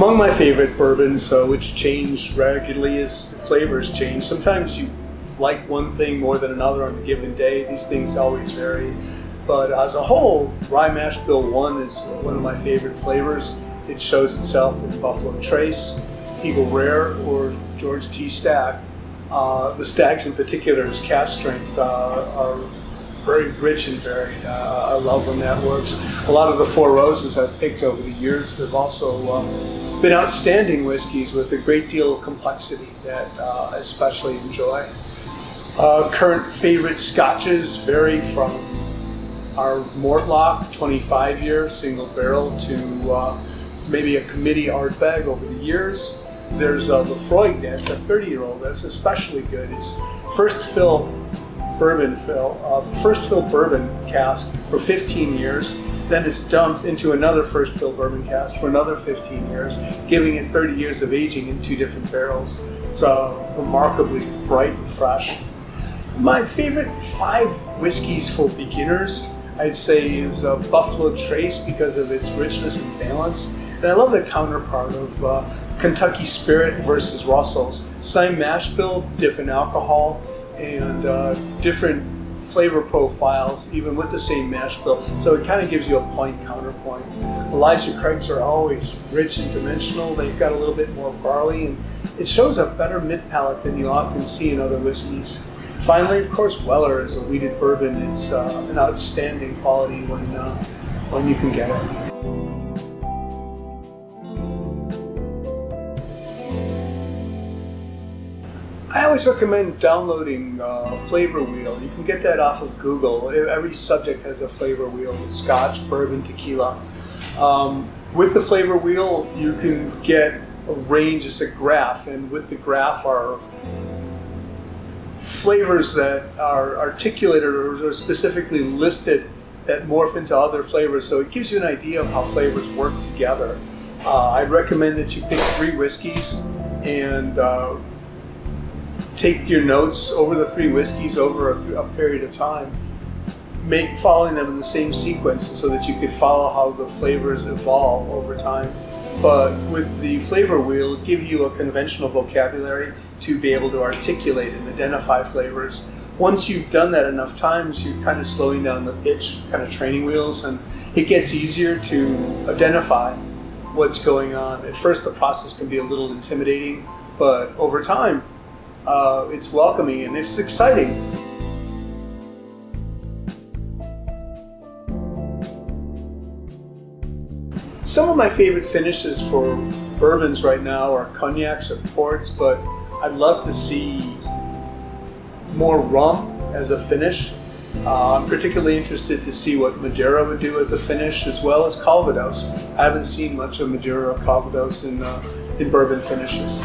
Among my favorite bourbons, uh, which change regularly as flavors change, sometimes you like one thing more than another on a given day. These things always vary. But as a whole, Rye Mash Bill 1 is one of my favorite flavors. It shows itself in Buffalo Trace, Eagle Rare, or George T. Stagg. Uh, the Staggs in particular, his cask strength, uh, are very rich and varied. Uh, I love when that works. A lot of the Four Roses I've picked over the years have also uh, been outstanding whiskeys with a great deal of complexity that uh, I especially enjoy. Uh, current favorite scotches vary from our Mortlach 25 year single barrel to uh, maybe a committee Ardbeg over the years. There's a Laphroaig that's a 30 year old that's especially good. It's first fill bourbon fill, uh, first fill bourbon cask for 15 years. Then it's dumped into another first fill bourbon cask for another 15 years, giving it 30 years of aging in two different barrels. Uh, remarkably bright and fresh. My favorite five whiskeys for beginners, I'd say, is uh, Buffalo Trace because of its richness and balance. And I love the counterpart of uh, Kentucky Spirit versus Russell's. Same mash bill, different alcohol, and uh, different flavor profiles, even with the same mash bill. So it kind of gives you a point counterpoint. Elijah Craig's are always rich and dimensional. They've got a little bit more barley, and it shows a better mid palate than you often see in other whiskeys. Finally, of course, Weller is a wheated bourbon. It's uh, an outstanding quality when uh, when you can get it. I always recommend downloading uh, Flavor Wheel. You can get that off of Google. Every subject has a flavor wheel Scotch, bourbon, tequila. Um, with the Flavor Wheel, you can get a range, it's a graph, and with the graph are flavors that are articulated or specifically listed that morph into other flavors. So it gives you an idea of how flavors work together. Uh, I recommend that you pick three whiskeys and uh, take your notes over the three whiskeys over a, a, period of time, make following them in the same sequence so that you could follow how the flavors evolve over time. But with the flavor wheel, give you a conventional vocabulary to be able to articulate and identify flavors. Once you've done that enough times, you're kind of slowing down the pitch, kind of training wheels, and it gets easier to identify what's going on. At first, the process can be a little intimidating, but over time, uh, it's welcoming and it's exciting. Some of my favorite finishes for bourbons right now are cognacs or ports, but I'd love to see more rum as a finish. Uh, I'm particularly interested to see what Madeira would do as a finish, as well as Calvados. I haven't seen much of Madeira or Calvados in, uh, in bourbon finishes.